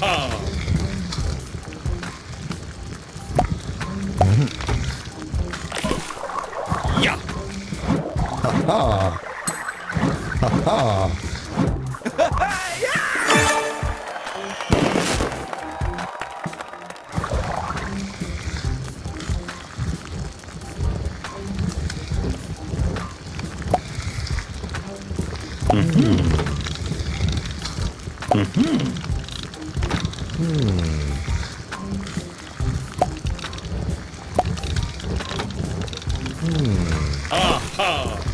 파. 야. 하하. 하하. Mm-hmm. Mm-hmm. 아하.